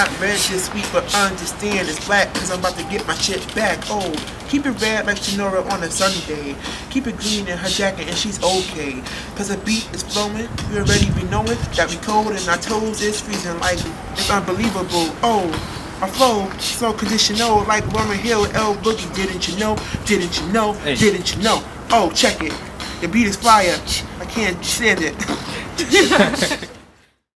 Not red this week, but understand it's black cause I'm about to get my shit back. Oh, keep it red like Sonora on a Sunday. Keep it green in her jacket and she's okay. Cause the beat is flowing, we already be knowing that we cold and our toes is freezing like it's unbelievable. Oh, I flow so conditional like Lauryn Hill, L Boogie. Didn't you know? Didn't you know? Didn't you know? Oh, check it. The beat is fire. I can't stand it.